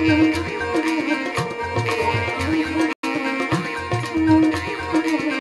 you.